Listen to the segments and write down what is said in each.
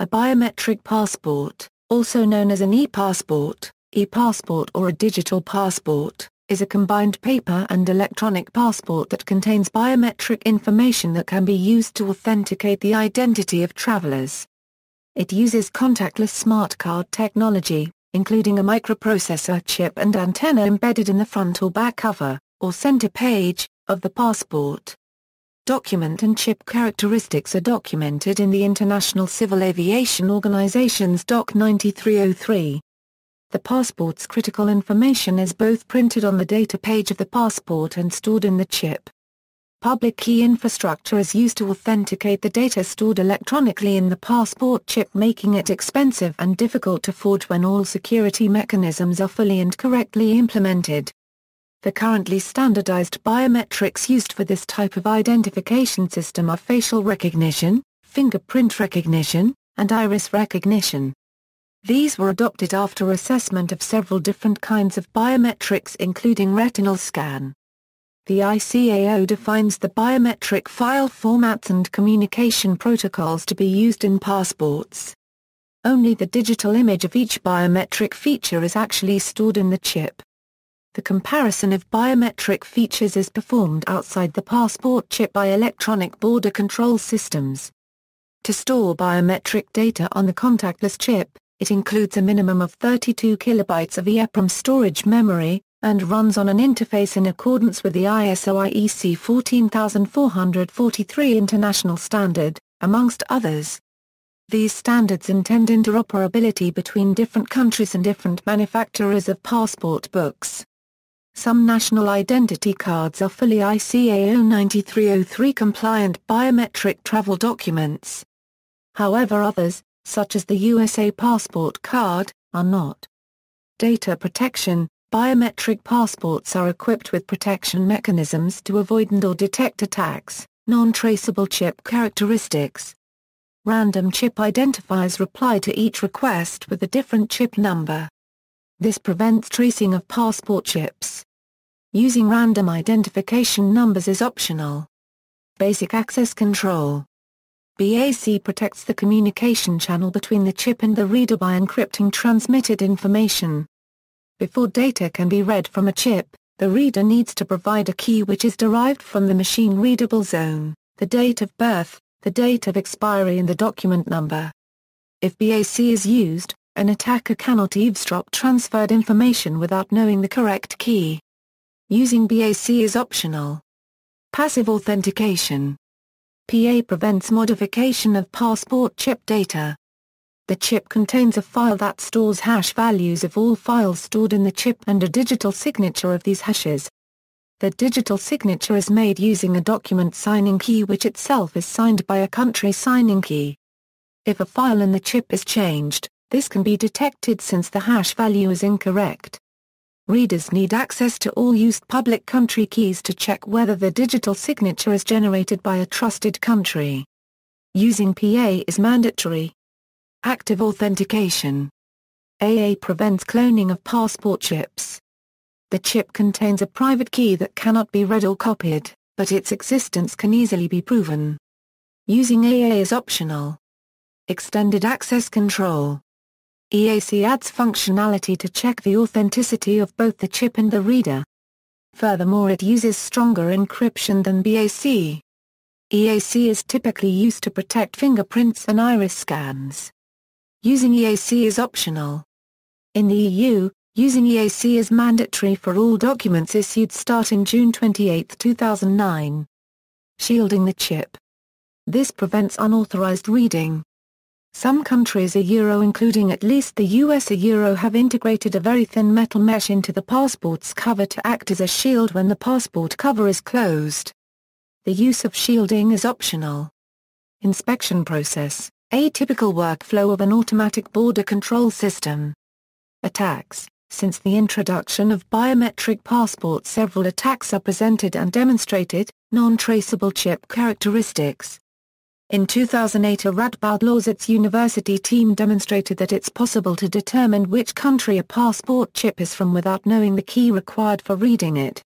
A biometric passport, also known as an e-passport, e-passport or a digital passport, is a combined paper and electronic passport that contains biometric information that can be used to authenticate the identity of travelers. It uses contactless smart card technology, including a microprocessor chip and antenna embedded in the front or back cover, or center page, of the passport. Document and chip characteristics are documented in the International Civil Aviation Organization's DOC 9303. The passport's critical information is both printed on the data page of the passport and stored in the chip. Public key infrastructure is used to authenticate the data stored electronically in the passport chip making it expensive and difficult to forge when all security mechanisms are fully and correctly implemented. The currently standardized biometrics used for this type of identification system are facial recognition, fingerprint recognition, and iris recognition. These were adopted after assessment of several different kinds of biometrics including retinal scan. The ICAO defines the biometric file formats and communication protocols to be used in passports. Only the digital image of each biometric feature is actually stored in the chip. The comparison of biometric features is performed outside the passport chip by electronic border control systems. To store biometric data on the contactless chip, it includes a minimum of 32 kilobytes of EEPROM storage memory, and runs on an interface in accordance with the ISO IEC 14443 international standard, amongst others. These standards intend interoperability between different countries and different manufacturers of passport books. Some national identity cards are fully ICAO 9303 compliant biometric travel documents. However others, such as the USA Passport Card, are not. Data protection Biometric passports are equipped with protection mechanisms to avoid and or detect attacks, non-traceable chip characteristics. Random chip identifiers reply to each request with a different chip number. This prevents tracing of passport chips. Using random identification numbers is optional. Basic Access Control BAC protects the communication channel between the chip and the reader by encrypting transmitted information. Before data can be read from a chip, the reader needs to provide a key which is derived from the machine-readable zone, the date of birth, the date of expiry and the document number. If BAC is used, an attacker cannot eavesdrop transferred information without knowing the correct key. Using BAC is optional. Passive authentication. PA prevents modification of passport chip data. The chip contains a file that stores hash values of all files stored in the chip and a digital signature of these hashes. The digital signature is made using a document signing key which itself is signed by a country signing key. If a file in the chip is changed, this can be detected since the hash value is incorrect. Readers need access to all used public country keys to check whether the digital signature is generated by a trusted country. Using PA is mandatory. Active authentication. AA prevents cloning of passport chips. The chip contains a private key that cannot be read or copied, but its existence can easily be proven. Using AA is optional. Extended access control. EAC adds functionality to check the authenticity of both the chip and the reader. Furthermore it uses stronger encryption than BAC. EAC is typically used to protect fingerprints and iris scans. Using EAC is optional. In the EU, using EAC is mandatory for all documents issued starting June 28, 2009. Shielding the chip. This prevents unauthorized reading. Some countries a Euro including at least the US a Euro have integrated a very thin metal mesh into the passport's cover to act as a shield when the passport cover is closed. The use of shielding is optional. Inspection process, a typical workflow of an automatic border control system. Attacks Since the introduction of biometric passports several attacks are presented and demonstrated, non-traceable chip characteristics, in 2008 a Radboud Lausitz University team demonstrated that it's possible to determine which country a passport chip is from without knowing the key required for reading it.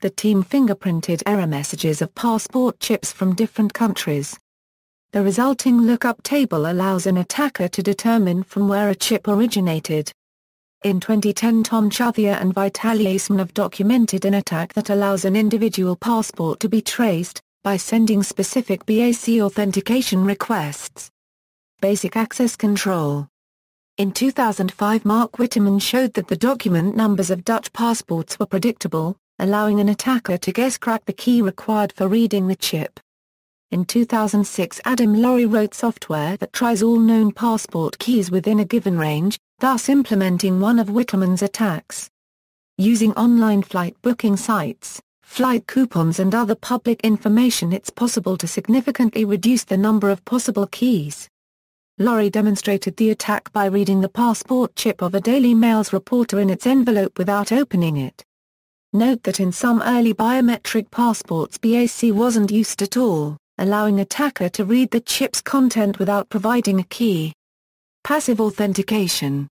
The team fingerprinted error messages of passport chips from different countries. The resulting lookup table allows an attacker to determine from where a chip originated. In 2010 Tom Chothia and Vitaly Asmanov documented an attack that allows an individual passport to be traced, by sending specific BAC authentication requests. Basic Access Control In 2005 Mark Witteman showed that the document numbers of Dutch passports were predictable, allowing an attacker to guess crack the key required for reading the chip. In 2006 Adam Laurie wrote software that tries all known passport keys within a given range, thus implementing one of Witteman's attacks. Using online flight booking sites, flight coupons and other public information it's possible to significantly reduce the number of possible keys. Laurie demonstrated the attack by reading the passport chip of a Daily Mail's reporter in its envelope without opening it. Note that in some early biometric passports BAC wasn't used at all allowing attacker to read the chip's content without providing a key. Passive authentication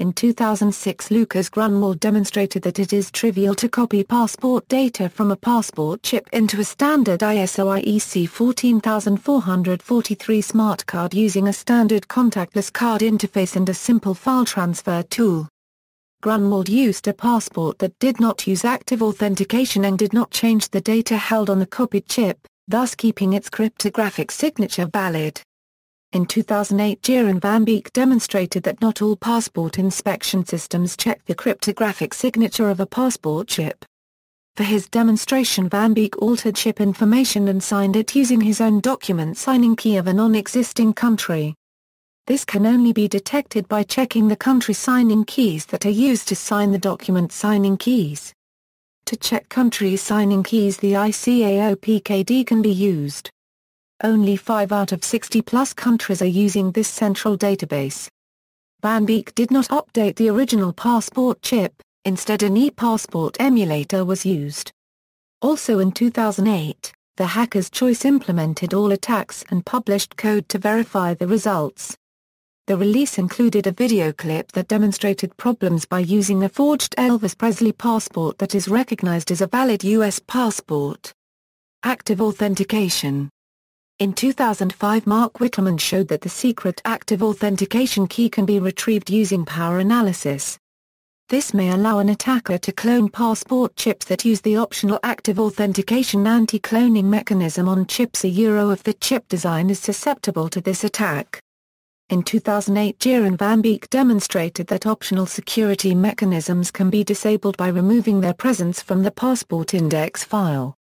in 2006 Lukas Grunwald demonstrated that it is trivial to copy passport data from a passport chip into a standard ISO IEC 14443 smart card using a standard contactless card interface and a simple file transfer tool. Grunwald used a passport that did not use active authentication and did not change the data held on the copied chip, thus keeping its cryptographic signature valid. In 2008 Jeroen van Beek demonstrated that not all passport inspection systems check the cryptographic signature of a passport chip. For his demonstration Van Beek altered chip information and signed it using his own document signing key of a non-existing country. This can only be detected by checking the country signing keys that are used to sign the document signing keys. To check country signing keys the ICAO PKD can be used. Only 5 out of 60 plus countries are using this central database. Van Beek did not update the original passport chip, instead an e-passport emulator was used. Also in 2008, the Hacker's Choice implemented all attacks and published code to verify the results. The release included a video clip that demonstrated problems by using a forged Elvis Presley passport that is recognized as a valid U.S. passport. Active Authentication In 2005 Mark Witteman showed that the secret active authentication key can be retrieved using power analysis. This may allow an attacker to clone passport chips that use the optional active authentication anti-cloning mechanism on chips a euro if the chip design is susceptible to this attack. In 2008 Jeroen van Beek demonstrated that optional security mechanisms can be disabled by removing their presence from the passport index file.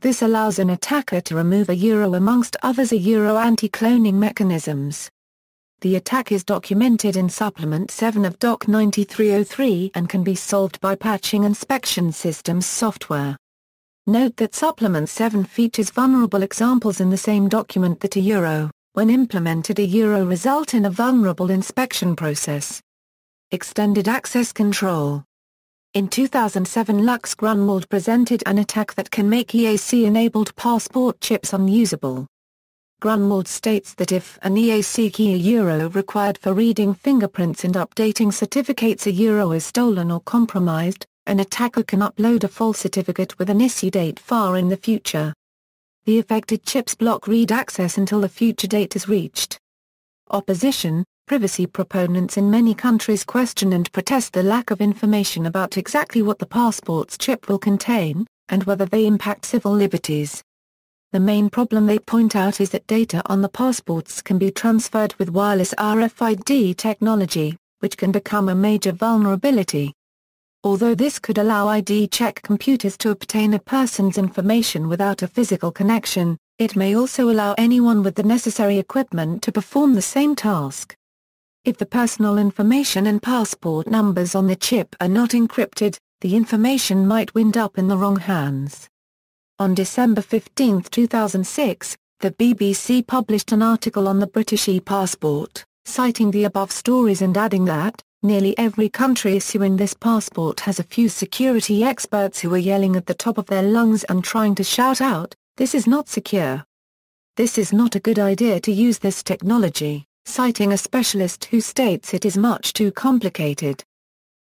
This allows an attacker to remove a euro amongst others a euro anti-cloning mechanisms. The attack is documented in Supplement 7 of Doc 9303 and can be solved by patching inspection systems software. Note that Supplement 7 features vulnerable examples in the same document that a euro when implemented a euro result in a vulnerable inspection process. Extended Access Control In 2007 Lux Grunwald presented an attack that can make EAC-enabled passport chips unusable. Grunwald states that if an EAC key a euro required for reading fingerprints and updating certificates a euro is stolen or compromised, an attacker can upload a false certificate with an issue date far in the future. The affected chips block read access until the future date is reached. Opposition, privacy proponents in many countries question and protest the lack of information about exactly what the passport's chip will contain, and whether they impact civil liberties. The main problem they point out is that data on the passports can be transferred with wireless RFID technology, which can become a major vulnerability. Although this could allow ID check computers to obtain a person's information without a physical connection, it may also allow anyone with the necessary equipment to perform the same task. If the personal information and passport numbers on the chip are not encrypted, the information might wind up in the wrong hands. On December 15, 2006, the BBC published an article on the British e-passport, citing the above stories and adding that, Nearly every country issuing this passport has a few security experts who are yelling at the top of their lungs and trying to shout out, this is not secure. This is not a good idea to use this technology, citing a specialist who states it is much too complicated.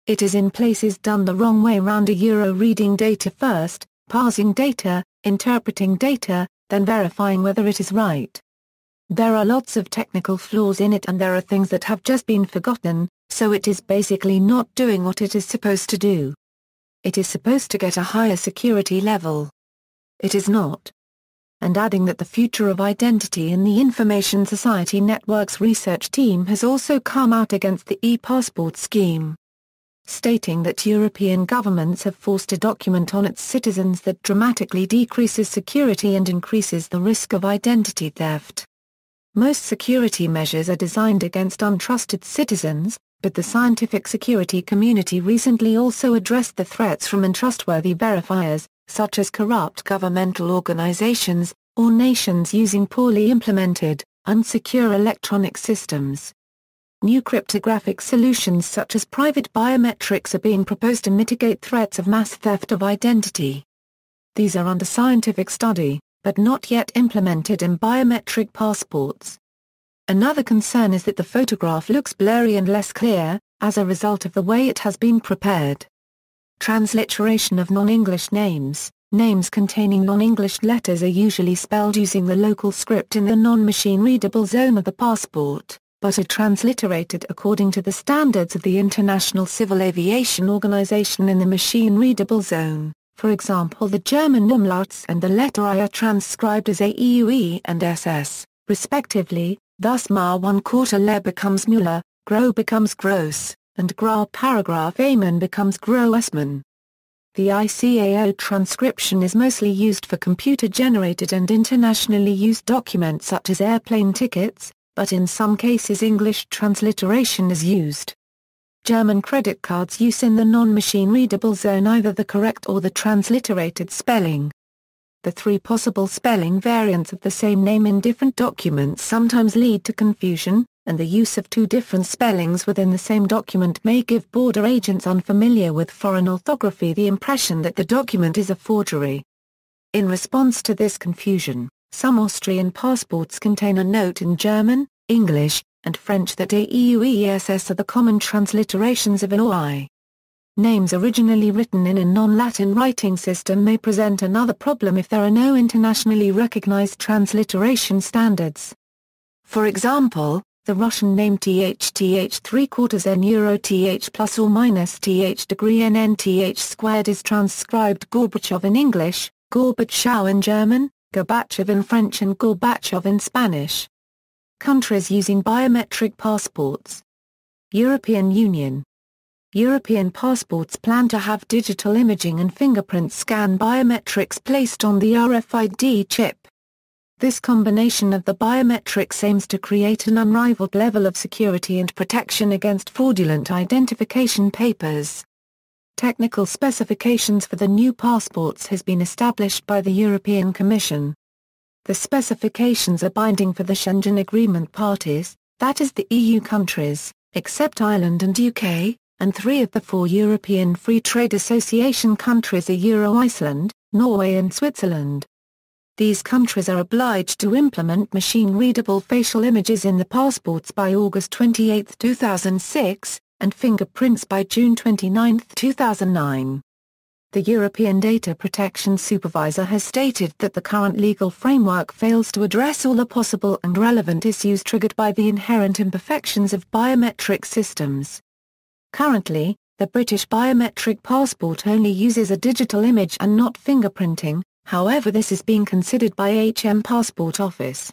It is in places done the wrong way round a euro reading data first, parsing data, interpreting data, then verifying whether it is right. There are lots of technical flaws in it and there are things that have just been forgotten, so it is basically not doing what it is supposed to do. It is supposed to get a higher security level. It is not. And adding that the future of identity in the Information Society Network's research team has also come out against the e-passport scheme stating that European governments have forced a document on its citizens that dramatically decreases security and increases the risk of identity theft. Most security measures are designed against untrusted citizens, but the scientific security community recently also addressed the threats from untrustworthy verifiers, such as corrupt governmental organizations, or nations using poorly implemented, unsecure electronic systems. New cryptographic solutions such as private biometrics are being proposed to mitigate threats of mass theft of identity. These are under scientific study, but not yet implemented in biometric passports. Another concern is that the photograph looks blurry and less clear, as a result of the way it has been prepared. Transliteration of non-English names. Names containing non-English letters are usually spelled using the local script in the non-machine readable zone of the passport but are transliterated according to the standards of the International Civil Aviation Organization in the machine-readable zone. For example the German umlauts and the letter I are transcribed as AEUE and SS, respectively, thus Ma 1 quarter Le becomes Müller, Gro becomes Gross, and Gra paragraph Amen becomes Grossman. The ICAO transcription is mostly used for computer-generated and internationally used documents such as airplane tickets, but in some cases English transliteration is used. German credit cards use in the non-machine readable zone either the correct or the transliterated spelling. The three possible spelling variants of the same name in different documents sometimes lead to confusion, and the use of two different spellings within the same document may give border agents unfamiliar with foreign orthography the impression that the document is a forgery. In response to this confusion, some Austrian passports contain a note in German, English, and French that AEUESS are the common transliterations of an OI. Names originally written in a non-Latin writing system may present another problem if there are no internationally recognized transliteration standards. For example, the Russian name th th 3 quarters n euro th plus or minus th degree n n th squared is transcribed Gorbachev in English, Gorbachev in German, Gorbachev in French and Gorbachev in Spanish. Countries using biometric passports. European Union. European passports plan to have digital imaging and fingerprint scan biometrics placed on the RFID chip. This combination of the biometrics aims to create an unrivaled level of security and protection against fraudulent identification papers. Technical specifications for the new passports has been established by the European Commission. The specifications are binding for the Schengen Agreement parties, that is the EU countries, except Ireland and UK, and three of the four European Free Trade Association countries are Euro Iceland, Norway and Switzerland. These countries are obliged to implement machine-readable facial images in the passports by August 28, 2006, and fingerprints by June 29, 2009. The European Data Protection Supervisor has stated that the current legal framework fails to address all the possible and relevant issues triggered by the inherent imperfections of biometric systems. Currently, the British biometric passport only uses a digital image and not fingerprinting, however this is being considered by HM Passport Office.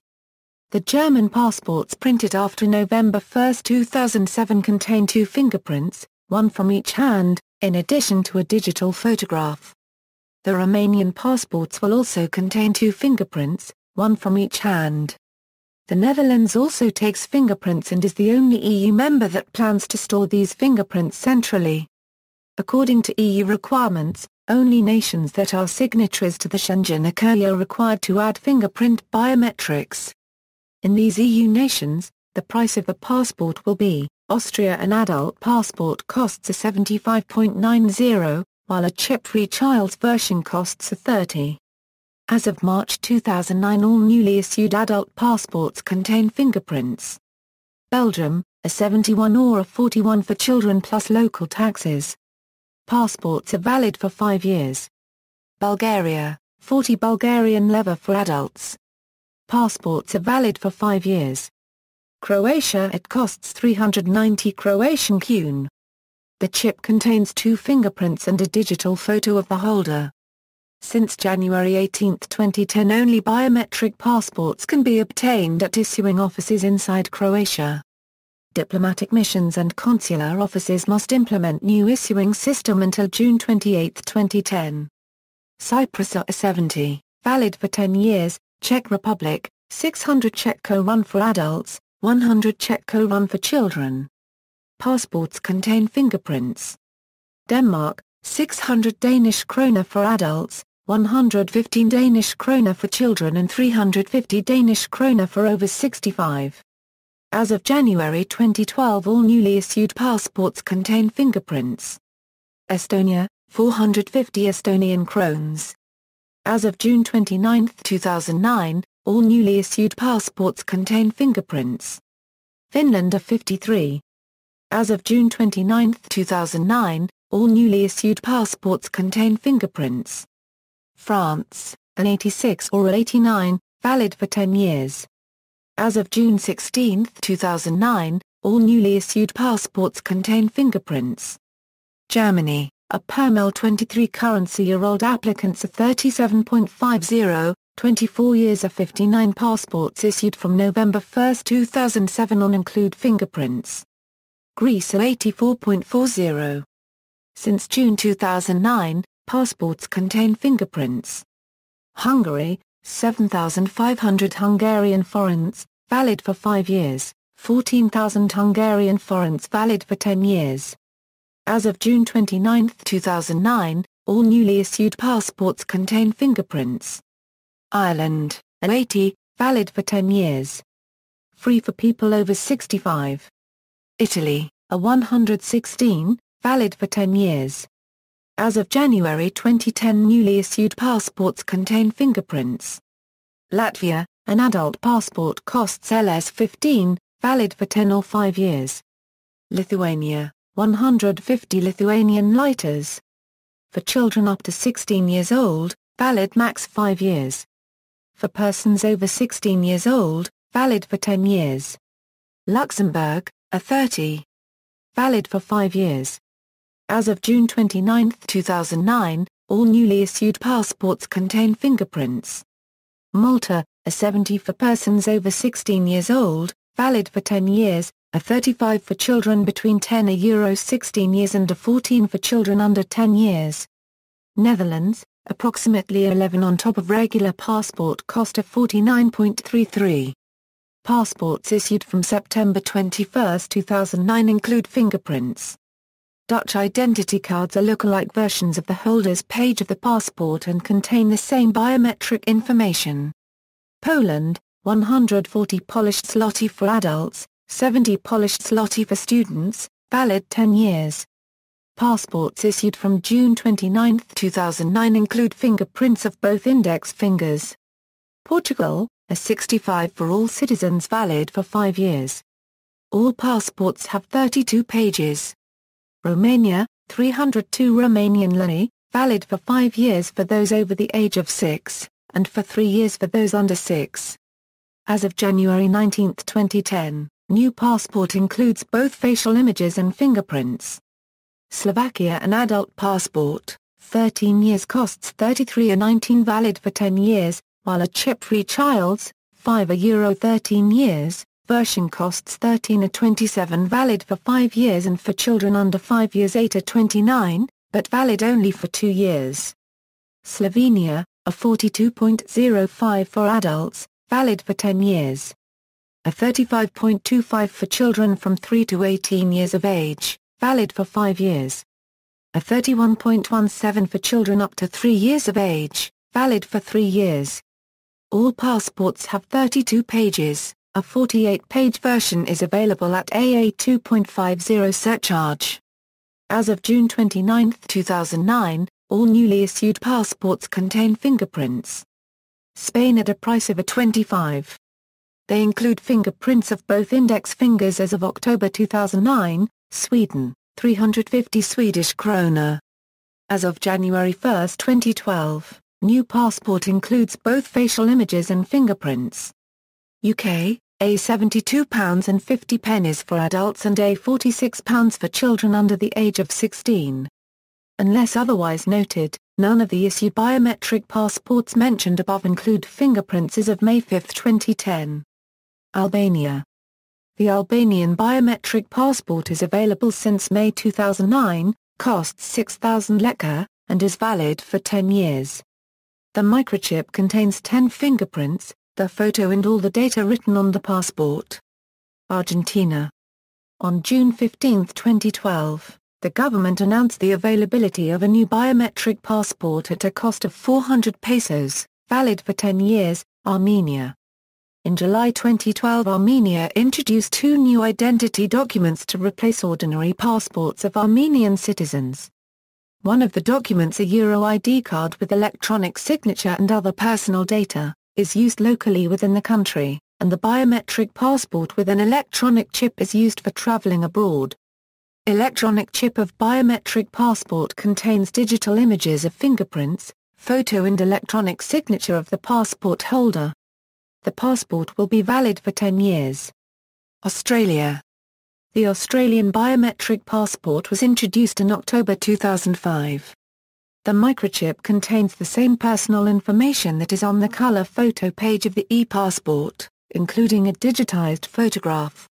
The German passports printed after November 1, 2007 contain two fingerprints, one from each hand, in addition to a digital photograph. The Romanian passports will also contain two fingerprints, one from each hand. The Netherlands also takes fingerprints and is the only EU member that plans to store these fingerprints centrally. According to EU requirements, only nations that are signatories to the Schengen Accord are required to add fingerprint biometrics. In these EU nations, the price of a passport will be, Austria an adult passport costs a 75.90, while a chip-free child's version costs a 30. As of March 2009 all newly issued adult passports contain fingerprints. Belgium, a 71 or a 41 for children plus local taxes. Passports are valid for five years. Bulgaria, 40 Bulgarian leva for adults. Passports are valid for five years. Croatia It costs 390 Croatian kune. The chip contains two fingerprints and a digital photo of the holder. Since January 18, 2010 only biometric passports can be obtained at issuing offices inside Croatia. Diplomatic missions and consular offices must implement new issuing system until June 28, 2010. Cyprus A70, valid for 10 years, Czech Republic, 600 Czech co-run for adults, 100 Czech co-run for children. Passports contain fingerprints. Denmark, 600 Danish kroner for adults, 115 Danish kroner for children and 350 Danish kroner for over 65. As of January 2012 all newly issued passports contain fingerprints. Estonia, 450 Estonian krones. As of June 29, 2009, all newly issued passports contain fingerprints. Finland are 53. As of June 29, 2009, all newly issued passports contain fingerprints. France, an 86 or 89, valid for 10 years. As of June 16, 2009, all newly issued passports contain fingerprints. Germany, a PERMEL 23 currency-year-old applicants are 37.50, 24 years of 59 passports issued from November 1, 2007 on include fingerprints. Greece are 84.40. Since June 2009, passports contain fingerprints. Hungary, 7,500 Hungarian forints, valid for 5 years, 14,000 Hungarian forints valid for 10 years. As of June 29, 2009, all newly issued passports contain fingerprints. Ireland, an 80, valid for 10 years. Free for people over 65. Italy, a 116, valid for 10 years. As of January 2010 newly issued passports contain fingerprints. Latvia, an adult passport costs LS 15, valid for 10 or 5 years. Lithuania, 150 Lithuanian litres. For children up to 16 years old, valid max 5 years. For persons over 16 years old, valid for 10 years. Luxembourg, a 30. Valid for 5 years. As of June 29, 2009, all newly issued passports contain fingerprints. Malta, a 70 for persons over 16 years old, valid for 10 years, a 35 for children between 10 a euro 16 years and a 14 for children under 10 years. Netherlands, approximately 11 on top of regular passport cost of 49.33. Passports issued from September 21, 2009 include fingerprints. Dutch identity cards are look-alike versions of the holder's page of the passport and contain the same biometric information. Poland, 140 polished zloty for adults, 70 polished zloty for students, valid 10 years. Passports issued from June 29, 2009 include fingerprints of both index fingers. Portugal, a 65 for all citizens valid for 5 years. All passports have 32 pages. Romania, 302 Romanian lei, valid for five years for those over the age of six, and for three years for those under six. As of January 19, 2010, new passport includes both facial images and fingerprints. Slovakia an adult passport, 13 years costs 33 a 19 valid for 10 years, while a chip-free child's, 5 a euro 13 years, version costs 13 a 27 valid for 5 years and for children under 5 years 8 a 29, but valid only for 2 years. Slovenia, a 42.05 for adults, valid for 10 years. A 35.25 for children from 3 to 18 years of age, valid for 5 years. A 31.17 for children up to 3 years of age, valid for 3 years. All passports have 32 pages. A 48-page version is available at AA 2.50 surcharge. As of June 29, 2009, all newly issued passports contain fingerprints. Spain at a price of a 25. They include fingerprints of both index fingers as of October 2009, Sweden, 350 Swedish krona. As of January 1, 2012, new passport includes both facial images and fingerprints. UK, A £72.50 for adults and A £46 for children under the age of 16. Unless otherwise noted, none of the issued biometric passports mentioned above include fingerprints as of May 5, 2010. Albania The Albanian biometric passport is available since May 2009, costs 6,000 leka, and is valid for 10 years. The microchip contains 10 fingerprints, the photo and all the data written on the passport. Argentina On June 15, 2012, the government announced the availability of a new biometric passport at a cost of 400 pesos, valid for 10 years, Armenia. In July 2012 Armenia introduced two new identity documents to replace ordinary passports of Armenian citizens. One of the documents a Euro ID card with electronic signature and other personal data, is used locally within the country, and the biometric passport with an electronic chip is used for traveling abroad. Electronic chip of biometric passport contains digital images of fingerprints, photo and electronic signature of the passport holder. The passport will be valid for 10 years. Australia The Australian biometric passport was introduced in October 2005. The microchip contains the same personal information that is on the color photo page of the e-passport, including a digitized photograph.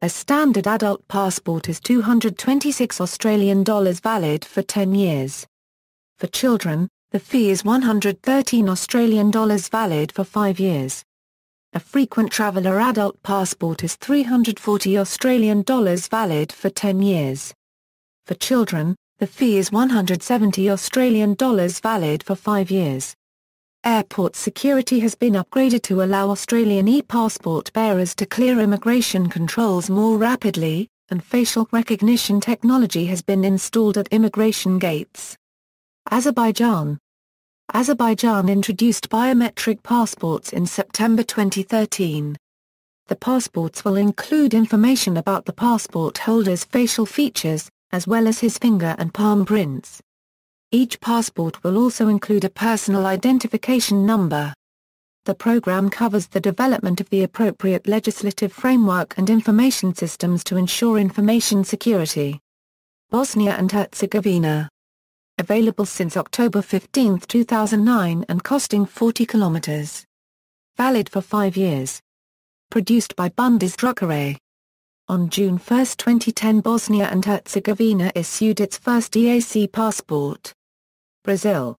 A standard adult passport is 226 Australian dollars valid for 10 years. For children, the fee is 113 Australian dollars valid for 5 years. A frequent traveller adult passport is 340 Australian dollars valid for 10 years. For children, the fee is 170 Australian dollars valid for 5 years. Airport security has been upgraded to allow Australian e-passport bearers to clear immigration controls more rapidly, and facial recognition technology has been installed at immigration gates. Azerbaijan Azerbaijan introduced biometric passports in September 2013. The passports will include information about the passport holder's facial features, as well as his finger and palm prints. Each passport will also include a personal identification number. The program covers the development of the appropriate legislative framework and information systems to ensure information security. Bosnia and Herzegovina. Available since October 15, 2009 and costing 40 kilometers. Valid for five years. Produced by Bundesdruckerei. On June 1, 2010 Bosnia and Herzegovina issued its first EAC passport. Brazil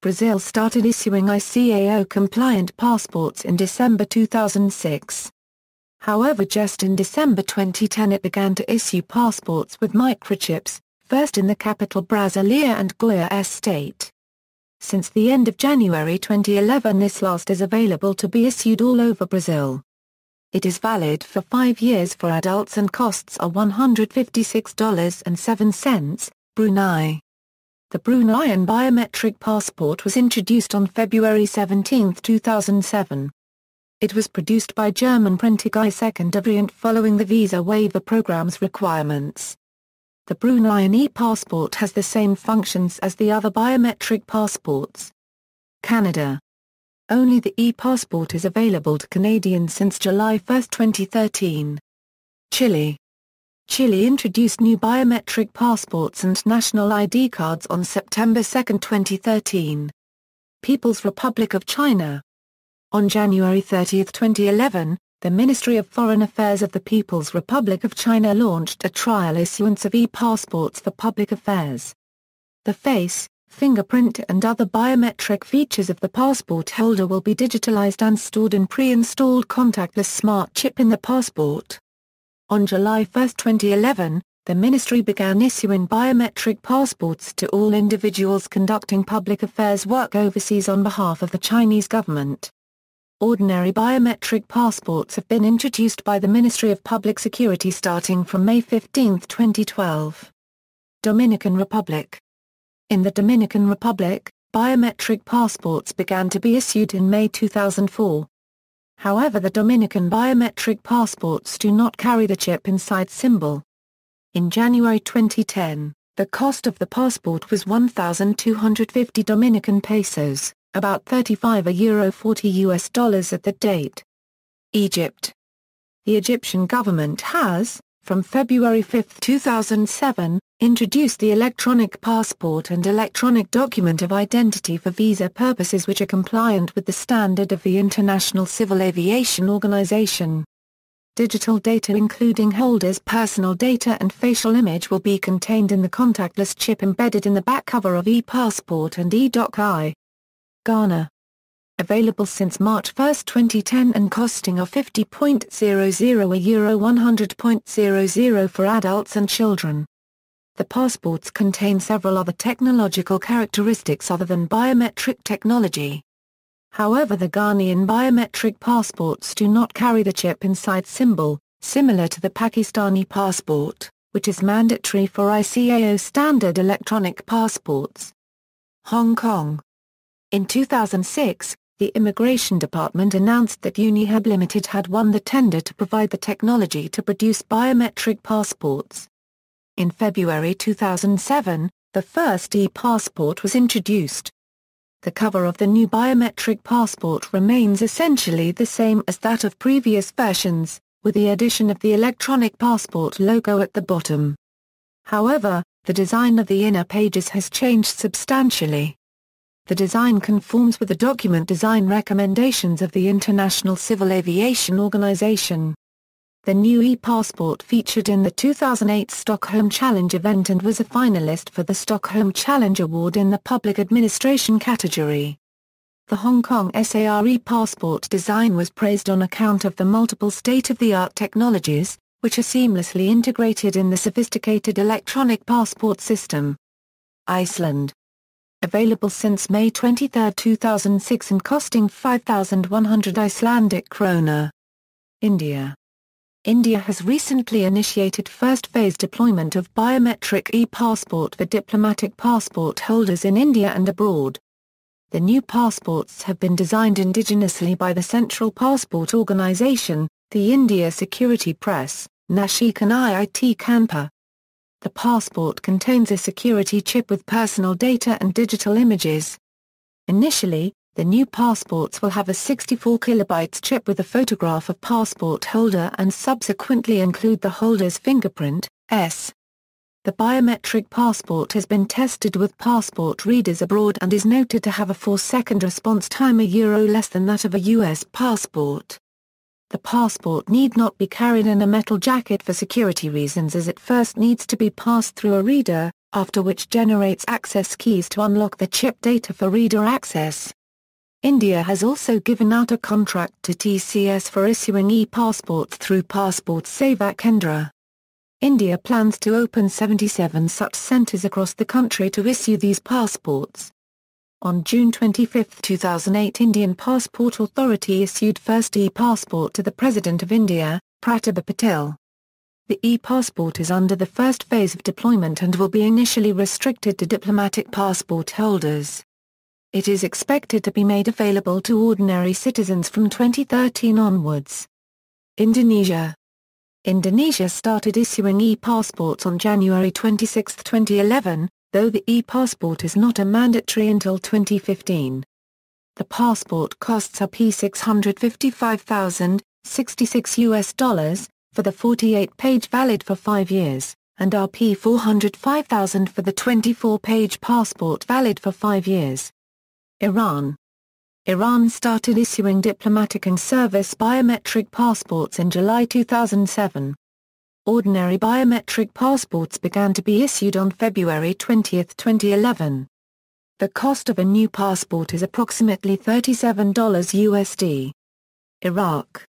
Brazil started issuing ICAO-compliant passports in December 2006. However just in December 2010 it began to issue passports with microchips, first in the capital Brasilia and Goiás state. Since the end of January 2011 this last is available to be issued all over Brazil. It is valid for five years for adults and costs are $156.07, Brunei. The Bruneian biometric passport was introduced on February 17, 2007. It was produced by German Printig second variant following the visa waiver program's requirements. The Bruneian e-passport has the same functions as the other biometric passports. Canada Only the e-passport is available to Canadians since July 1, 2013. Chile Chile introduced new biometric passports and national ID cards on September 2, 2013. People's Republic of China On January 30, 2011, the Ministry of Foreign Affairs of the People's Republic of China launched a trial issuance of e-passports for public affairs. The face, fingerprint and other biometric features of the passport holder will be digitalized and stored in pre-installed contactless smart chip in the passport. On July 1, 2011, the ministry began issuing biometric passports to all individuals conducting public affairs work overseas on behalf of the Chinese government. Ordinary biometric passports have been introduced by the Ministry of Public Security starting from May 15, 2012. Dominican Republic In the Dominican Republic, biometric passports began to be issued in May 2004. However the Dominican biometric passports do not carry the chip inside symbol. In January 2010, the cost of the passport was 1,250 Dominican pesos, about 35 a euro 40 US dollars at the date. Egypt. The Egyptian government has, from February 5, 2007, introduced the electronic passport and electronic document of identity for visa purposes which are compliant with the standard of the International Civil Aviation Organization. Digital data including holders' personal data and facial image will be contained in the contactless chip embedded in the back cover of e-passport and e-doc-I. Ghana Available since March 1, 2010 and costing of 50.00 a euro 100.00 for adults and children. The passports contain several other technological characteristics other than biometric technology. However the Ghanaian biometric passports do not carry the chip inside symbol, similar to the Pakistani passport, which is mandatory for ICAO standard electronic passports. Hong Kong In 2006, the Immigration Department announced that Unihub Limited had won the tender to provide the technology to produce biometric passports. In February 2007, the first e-passport was introduced. The cover of the new biometric passport remains essentially the same as that of previous versions, with the addition of the electronic passport logo at the bottom. However, the design of the inner pages has changed substantially. The design conforms with the document design recommendations of the International Civil Aviation Organization. The new e-passport featured in the 2008 Stockholm Challenge event and was a finalist for the Stockholm Challenge Award in the Public Administration category. The Hong Kong SAR e-passport design was praised on account of the multiple state-of-the-art technologies, which are seamlessly integrated in the sophisticated electronic passport system. Iceland available since May 23, 2006 and costing 5,100 Icelandic krona. India India has recently initiated first-phase deployment of biometric e-passport for diplomatic passport holders in India and abroad. The new passports have been designed indigenously by the Central Passport Organisation, the India Security Press, Nashik and IIT Kanpur. The passport contains a security chip with personal data and digital images. Initially, the new passports will have a 64 kilobytes chip with a photograph of passport holder and subsequently include the holder's fingerprint, S. The biometric passport has been tested with passport readers abroad and is noted to have a 4-second response time a euro less than that of a US passport. The passport need not be carried in a metal jacket for security reasons as it first needs to be passed through a reader, after which generates access keys to unlock the chip data for reader access. India has also given out a contract to TCS for issuing e-passports through Passport Seva Kendra. India plans to open 77 such centres across the country to issue these passports. On June 25, 2008 Indian Passport Authority issued first e-passport to the President of India, Pratibha Patil. The e-passport is under the first phase of deployment and will be initially restricted to diplomatic passport holders. It is expected to be made available to ordinary citizens from 2013 onwards. Indonesia Indonesia started issuing e-passports on January 26, 2011, though the e-passport is not a mandatory until 2015. The passport costs P 655,066 US dollars, for the 48-page valid for five years, and Rp 405,000 for the 24-page passport valid for five years. Iran Iran started issuing diplomatic and service biometric passports in July 2007. Ordinary biometric passports began to be issued on February 20, 2011. The cost of a new passport is approximately $37 USD. Iraq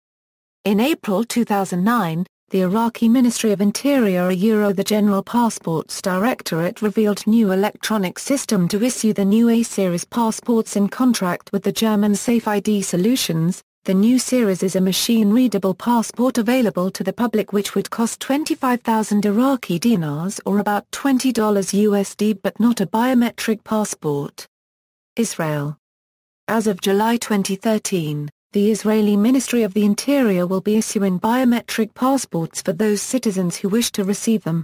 In April 2009, the Iraqi Ministry of Interior Euro the General Passports Directorate revealed new electronic system to issue the new A-series passports in contract with the German Safe ID Solutions, the new series is a machine-readable passport available to the public which would cost 25,000 Iraqi dinars or about $20 USD but not a biometric passport. Israel As of July 2013, the Israeli Ministry of the Interior will be issuing biometric passports for those citizens who wish to receive them.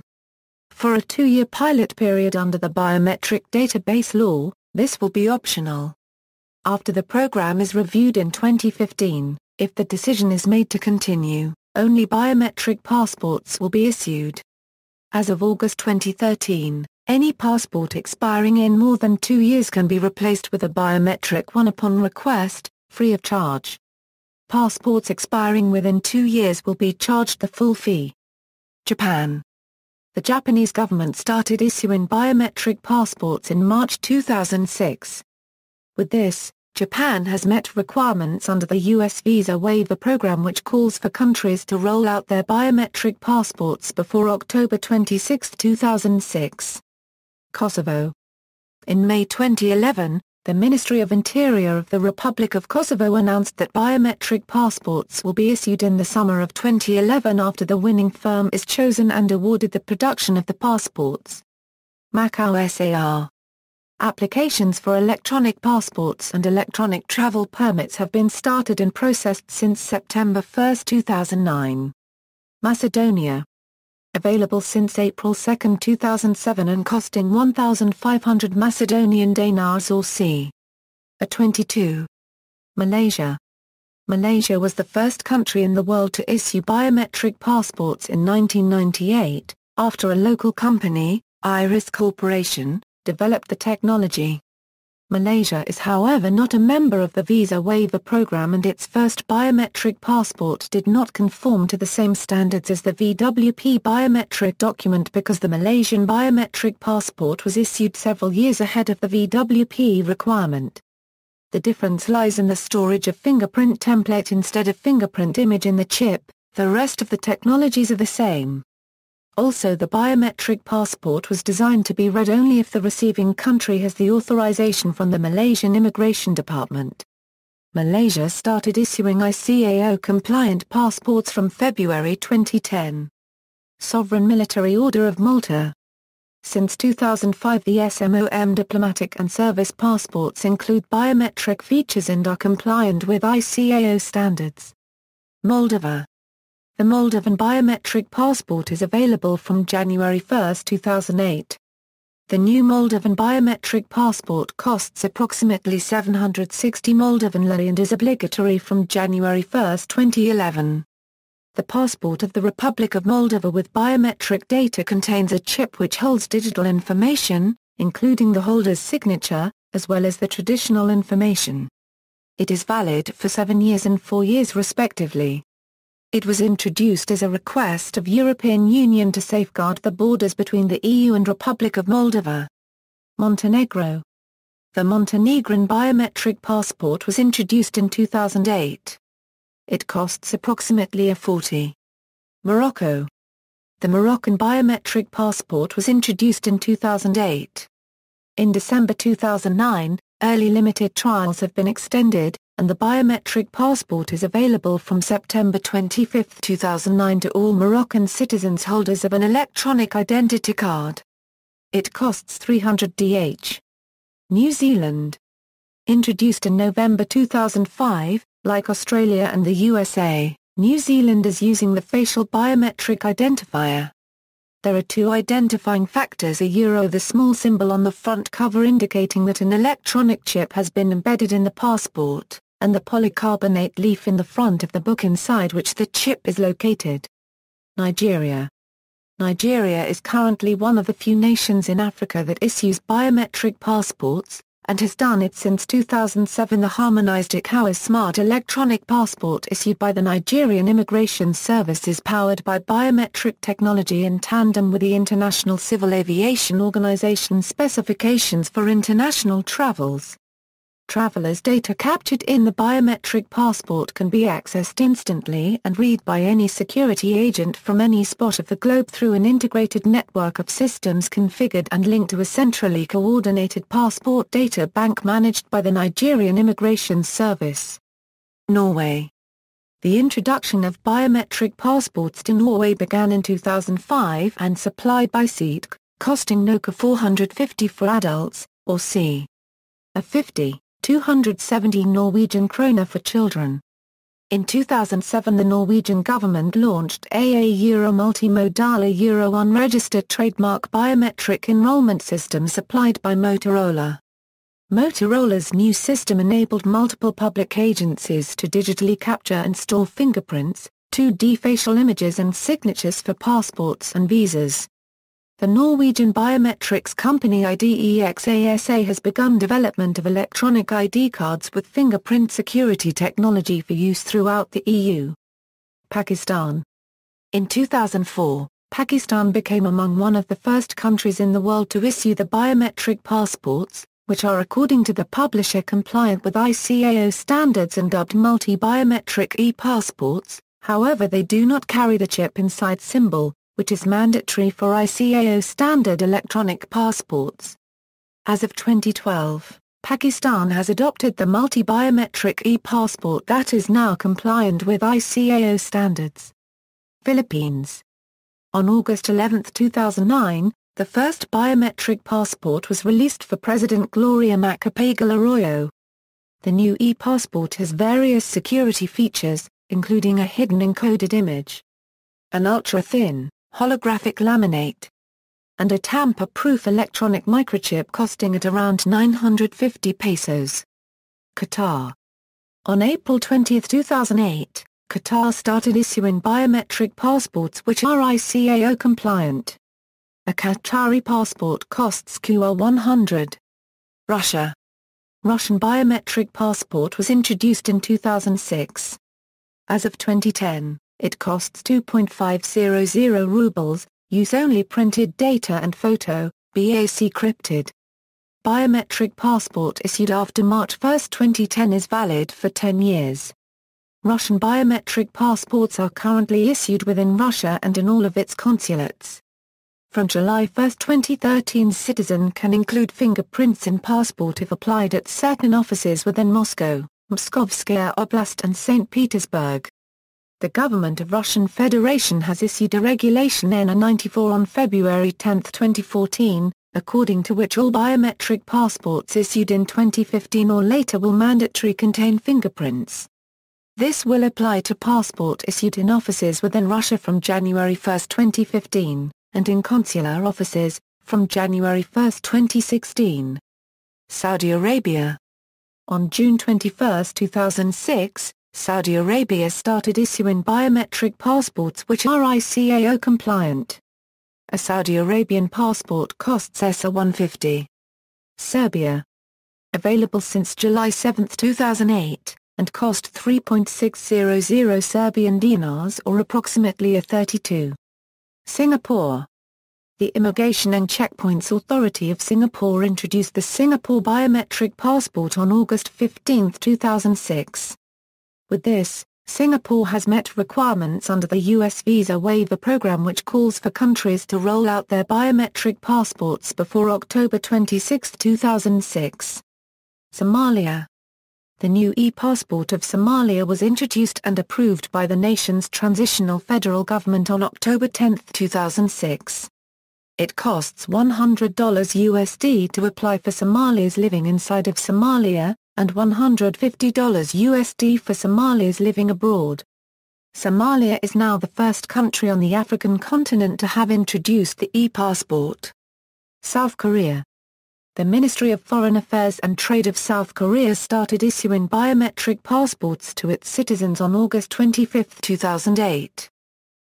For a two-year pilot period under the Biometric Database Law, this will be optional. After the program is reviewed in 2015, If the decision is made to continue, only biometric passports will be issued. As of August 2013, any passport expiring in more than two years can be replaced with a biometric one upon request, free of charge. Passports expiring within two years will be charged the full fee. Japan The Japanese government started issuing biometric passports in March 2006. With this, Japan has met requirements under the U.S. Visa Waiver Program which calls for countries to roll out their biometric passports before October 26, 2006. Kosovo In May 2011, the Ministry of Interior of the Republic of Kosovo announced that biometric passports will be issued in the summer of 2011 after the winning firm is chosen and awarded the production of the passports. Macau SAR Applications for electronic passports and electronic travel permits have been started and processed since September 1, 2009. Macedonia. Available since April 2, 2007 and costing 1,500 Macedonian dinars or c. A 22. Malaysia. Malaysia was the first country in the world to issue biometric passports in 1998, after a local company, Iris Corporation, developed the technology. Malaysia is however not a member of the Visa Waiver Program and its first biometric passport did not conform to the same standards as the VWP biometric document because the Malaysian biometric passport was issued several years ahead of the VWP requirement. The difference lies in the storage of fingerprint template instead of fingerprint image in the chip, the rest of the technologies are the same. Also the biometric passport was designed to be read only if the receiving country has the authorization from the Malaysian Immigration Department. Malaysia started issuing ICAO-compliant passports from February 2010. Sovereign Military Order of Malta Since 2005 the SMOM diplomatic and service passports include biometric features and are compliant with ICAO standards. Moldova the Moldovan biometric passport is available from January 1, 2008. The new Moldovan biometric passport costs approximately 760 Moldovan lei and is obligatory from January 1, 2011. The passport of the Republic of Moldova with biometric data contains a chip which holds digital information, including the holder's signature, as well as the traditional information. It is valid for seven years and four years respectively. It was introduced as a request of European Union to safeguard the borders between the EU and Republic of Moldova. Montenegro The Montenegrin biometric passport was introduced in 2008. It costs approximately a 40. Morocco The Moroccan biometric passport was introduced in 2008. In December 2009, early limited trials have been extended, and the biometric passport is available from September 25, 2009 to all Moroccan citizens holders of an electronic identity card. It costs 300 DH. New Zealand. Introduced in November 2005, like Australia and the USA, New Zealand is using the facial biometric identifier. There are two identifying factors a euro the small symbol on the front cover indicating that an electronic chip has been embedded in the passport and the polycarbonate leaf in the front of the book inside which the chip is located. Nigeria Nigeria is currently one of the few nations in Africa that issues biometric passports, and has done it since 2007 the harmonized ICAO Smart Electronic Passport issued by the Nigerian Immigration Service is powered by biometric technology in tandem with the International Civil Aviation Organization specifications for international travels. Travelers' data captured in the biometric passport can be accessed instantly and read by any security agent from any spot of the globe through an integrated network of systems configured and linked to a centrally coordinated passport data bank managed by the Nigerian Immigration Service. Norway The introduction of biometric passports to Norway began in 2005 and supplied by SITC, costing NOK 450 for adults, or c. A 50. 270 Norwegian kroner for children. In 2007 the Norwegian government launched AA Euro Multimodal Euro unregistered trademark biometric enrollment system supplied by Motorola. Motorola's new system enabled multiple public agencies to digitally capture and store fingerprints, 2D facial images and signatures for passports and visas. The Norwegian biometrics company IDEX ASA has begun development of electronic ID cards with fingerprint security technology for use throughout the EU. Pakistan In 2004, Pakistan became among one of the first countries in the world to issue the biometric passports, which are according to the publisher compliant with ICAO standards and dubbed multi-biometric e-passports, however they do not carry the chip inside symbol, which is mandatory for ICAO standard electronic passports. As of 2012, Pakistan has adopted the multi-biometric e-passport that is now compliant with ICAO standards. Philippines On August 11, 2009, the first biometric passport was released for President Gloria Macapagal Arroyo. The new e-passport has various security features, including a hidden encoded image, an ultra-thin, holographic laminate, and a tamper-proof electronic microchip costing at around 950 pesos. Qatar On April 20, 2008, Qatar started issuing biometric passports which are ICAO compliant. A Qatari passport costs QR 100. Russia Russian biometric passport was introduced in 2006. As of 2010, it costs 2.500 rubles, use only printed data and photo, BAC crypted. Biometric passport issued after March 1, 2010 is valid for 10 years. Russian biometric passports are currently issued within Russia and in all of its consulates. From July 1, 2013 citizen can include fingerprints in passport if applied at certain offices within Moscow, Moskovskaya Oblast and St. Petersburg. The government of Russian Federation has issued a Regulation EN 94 on February 10, 2014, according to which all biometric passports issued in 2015 or later will mandatory contain fingerprints. This will apply to passport issued in offices within Russia from January 1, 2015 and in consular offices, from January 1, 2016. Saudi Arabia On June 21, 2006, Saudi Arabia started issuing biometric passports which are ICAO compliant. A Saudi Arabian passport costs ESA 150. Serbia Available since July 7, 2008, and cost 3.600 Serbian dinars or approximately a 32. Singapore The Immigration and Checkpoints Authority of Singapore introduced the Singapore Biometric Passport on August 15, 2006. With this, Singapore has met requirements under the U.S. Visa Waiver Program which calls for countries to roll out their biometric passports before October 26, 2006. Somalia the new e-passport of Somalia was introduced and approved by the nation's transitional federal government on October 10, 2006. It costs $100 USD to apply for Somalis living inside of Somalia, and $150 USD for Somalis living abroad. Somalia is now the first country on the African continent to have introduced the e-passport. South Korea the Ministry of Foreign Affairs and Trade of South Korea started issuing biometric passports to its citizens on August 25, 2008.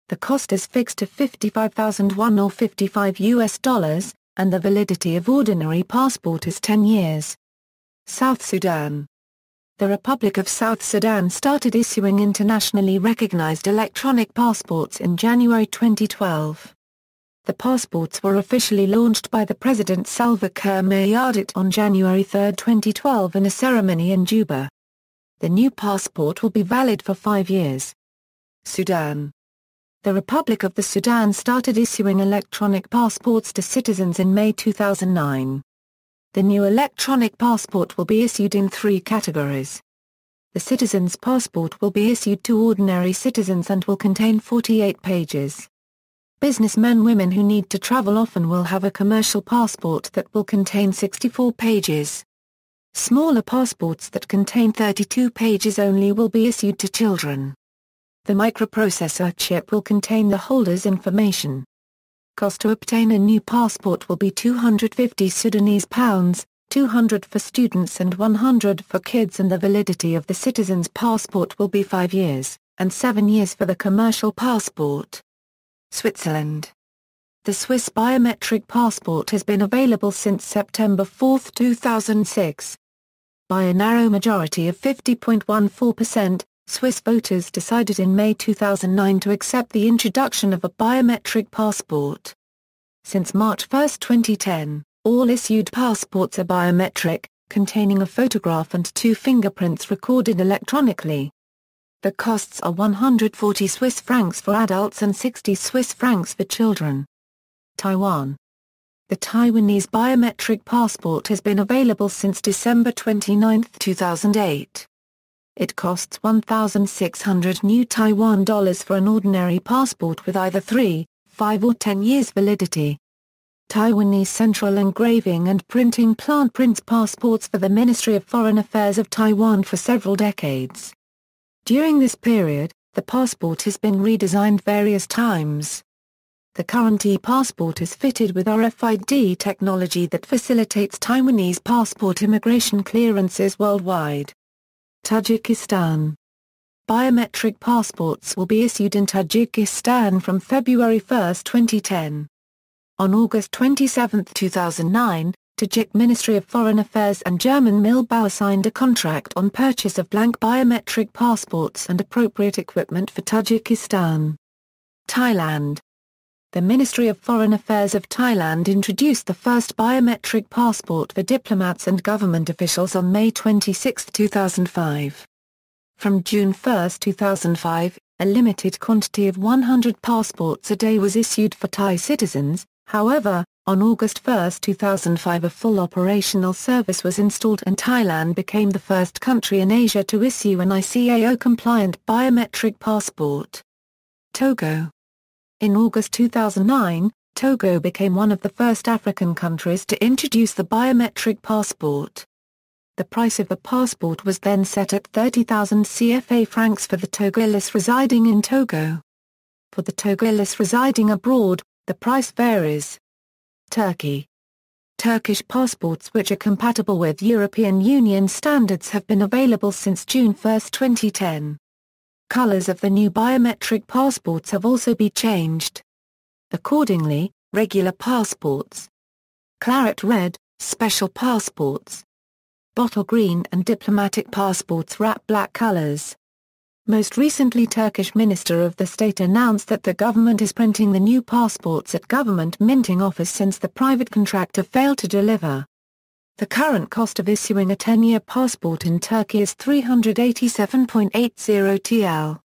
The cost is fixed to 55,001 or 55 US dollars, and the validity of ordinary passport is 10 years. South Sudan The Republic of South Sudan started issuing internationally recognized electronic passports in January 2012. The passports were officially launched by the President Salva Kiir Mayardit on January 3, 2012 in a ceremony in Juba. The new passport will be valid for five years. Sudan The Republic of the Sudan started issuing electronic passports to citizens in May 2009. The new electronic passport will be issued in three categories. The citizen's passport will be issued to ordinary citizens and will contain 48 pages. Businessmen women who need to travel often will have a commercial passport that will contain 64 pages. Smaller passports that contain 32 pages only will be issued to children. The microprocessor chip will contain the holder's information. Cost to obtain a new passport will be 250 Sudanese pounds, 200 for students and 100 for kids and the validity of the citizen's passport will be 5 years, and 7 years for the commercial passport. Switzerland The Swiss biometric passport has been available since September 4, 2006. By a narrow majority of 50.14%, Swiss voters decided in May 2009 to accept the introduction of a biometric passport. Since March 1, 2010, all issued passports are biometric, containing a photograph and two fingerprints recorded electronically. The costs are 140 Swiss francs for adults and 60 Swiss francs for children. Taiwan The Taiwanese biometric passport has been available since December 29, 2008. It costs 1,600 new Taiwan dollars for an ordinary passport with either 3, 5 or 10 years validity. Taiwanese Central Engraving and Printing Plant prints passports for the Ministry of Foreign Affairs of Taiwan for several decades. During this period, the passport has been redesigned various times. The current e-passport is fitted with RFID technology that facilitates Taiwanese passport immigration clearances worldwide. Tajikistan Biometric passports will be issued in Tajikistan from February 1, 2010. On August 27, 2009, Tajik Ministry of Foreign Affairs and German Mühlbauer signed a contract on purchase of blank biometric passports and appropriate equipment for Tajikistan. Thailand The Ministry of Foreign Affairs of Thailand introduced the first biometric passport for diplomats and government officials on May 26, 2005. From June 1, 2005, a limited quantity of 100 passports a day was issued for Thai citizens, However, on August 1, 2005 a full operational service was installed and Thailand became the first country in Asia to issue an ICAO-compliant biometric passport. Togo In August 2009, Togo became one of the first African countries to introduce the biometric passport. The price of the passport was then set at 30,000 CFA francs for the Togolese residing in Togo. For the Togolese residing abroad, the price varies. Turkey Turkish passports which are compatible with European Union standards have been available since June 1, 2010. Colors of the new biometric passports have also been changed. Accordingly, regular passports, claret red, special passports, bottle green and diplomatic passports wrap black colors. Most recently Turkish Minister of the State announced that the government is printing the new passports at government minting office since the private contractor failed to deliver. The current cost of issuing a 10-year passport in Turkey is 387.80 TL.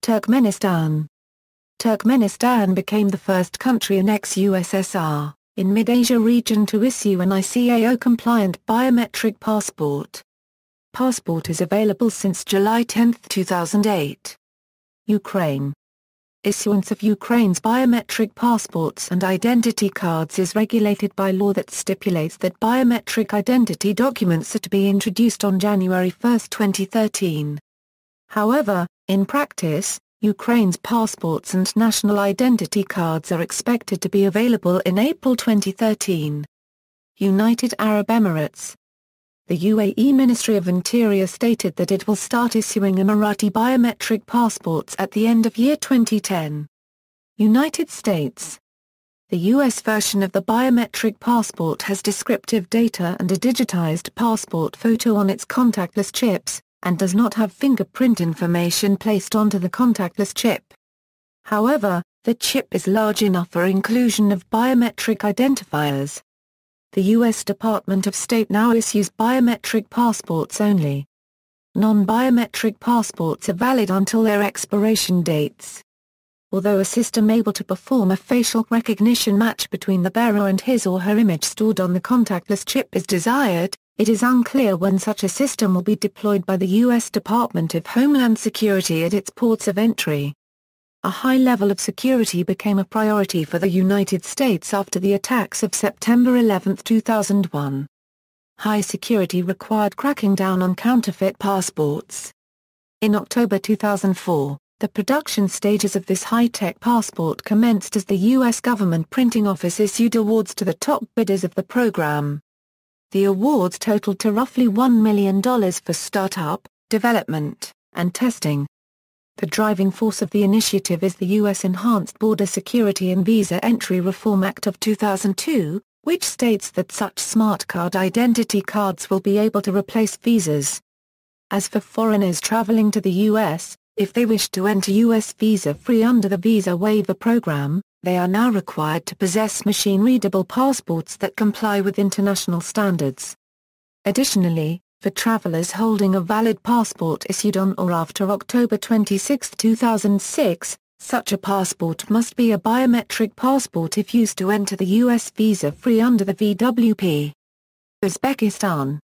Turkmenistan Turkmenistan became the first country in ex-USSR, in mid-Asia region to issue an ICAO-compliant biometric passport passport is available since July 10, 2008. Ukraine Issuance of Ukraine's biometric passports and identity cards is regulated by law that stipulates that biometric identity documents are to be introduced on January 1, 2013. However, in practice, Ukraine's passports and national identity cards are expected to be available in April 2013. United Arab Emirates the UAE Ministry of Interior stated that it will start issuing Emirati biometric passports at the end of year 2010. United States The U.S. version of the biometric passport has descriptive data and a digitized passport photo on its contactless chips, and does not have fingerprint information placed onto the contactless chip. However, the chip is large enough for inclusion of biometric identifiers the U.S. Department of State now issues biometric passports only. Non-biometric passports are valid until their expiration dates. Although a system able to perform a facial recognition match between the bearer and his or her image stored on the contactless chip is desired, it is unclear when such a system will be deployed by the U.S. Department of Homeland Security at its ports of entry a high level of security became a priority for the United States after the attacks of September 11, 2001. High security required cracking down on counterfeit passports. In October 2004, the production stages of this high-tech passport commenced as the U.S. government printing office issued awards to the top bidders of the program. the awards totaled to roughly $1 million for startup, development, and testing. The driving force of the initiative is the U.S. Enhanced Border Security and Visa Entry Reform Act of 2002, which states that such smart card identity cards will be able to replace visas. As for foreigners traveling to the U.S., if they wish to enter U.S. visa-free under the Visa Waiver Program, they are now required to possess machine-readable passports that comply with international standards. Additionally, for travelers holding a valid passport issued on or after October 26, 2006, such a passport must be a biometric passport if used to enter the U.S. visa-free under the VWP. Uzbekistan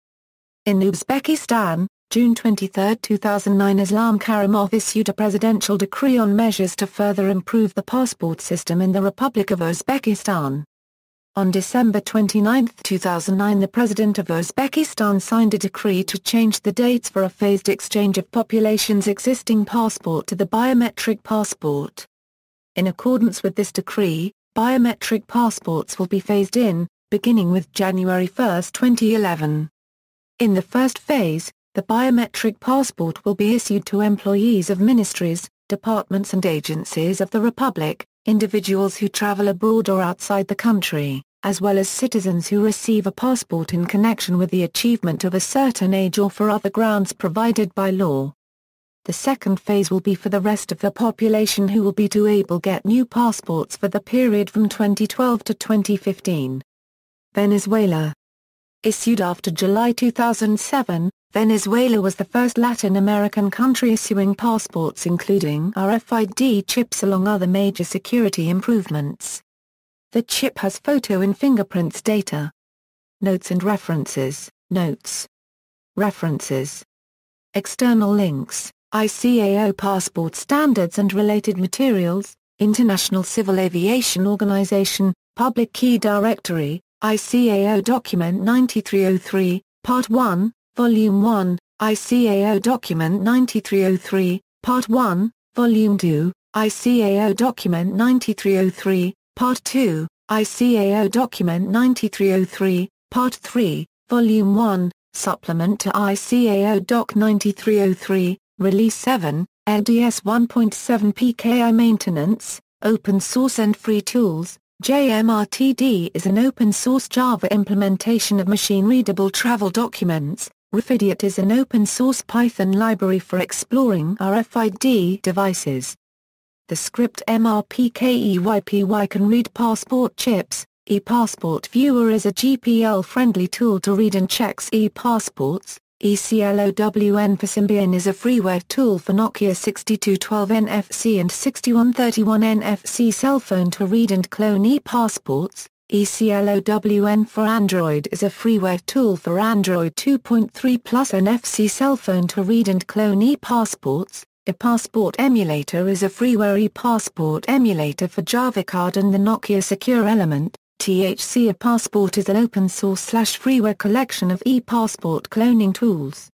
In Uzbekistan, June 23, 2009 Islam Karimov issued a presidential decree on measures to further improve the passport system in the Republic of Uzbekistan. On December 29, 2009 the President of Uzbekistan signed a decree to change the dates for a phased exchange of population's existing passport to the biometric passport. In accordance with this decree, biometric passports will be phased in, beginning with January 1, 2011. In the first phase, the biometric passport will be issued to employees of ministries, departments and agencies of the Republic, individuals who travel abroad or outside the country, as well as citizens who receive a passport in connection with the achievement of a certain age or for other grounds provided by law. The second phase will be for the rest of the population who will be to able get new passports for the period from 2012 to 2015. Venezuela Issued after July 2007, Venezuela was the first Latin American country issuing passports including RFID chips along other major security improvements. The chip has photo and fingerprints data. Notes and references, notes. References. External links, ICAO passport standards and related materials, International Civil Aviation Organization, Public Key Directory, ICAO Document 9303, Part 1, Volume 1, ICAO Document 9303, Part 1, Volume 2, ICAO Document 9303, Part 2, ICAO Document 9303, Part 3, Volume 1, Supplement to ICAO Doc 9303, Release 7, LDS 1.7 PKI Maintenance, Open Source and Free Tools, JMRTD is an open-source Java implementation of machine-readable travel documents, RFIDIOt is an open-source Python library for exploring RFID devices. The script MRPKEYPY can read passport chips. ePassport Viewer is a GPL-friendly tool to read and checks e-passports. ECLOWN for Symbian is a freeware tool for Nokia 6212 NFC and 6131 NFC cell phone to read and clone e-passports. ECLOWN for Android is a freeware tool for Android 2.3 Plus NFC cell phone to read and clone e-passports. ePassport Emulator is a freeware e-passport emulator for JavaCard and the Nokia Secure Element. THC ePassport is an open-source slash freeware collection of e-passport cloning tools.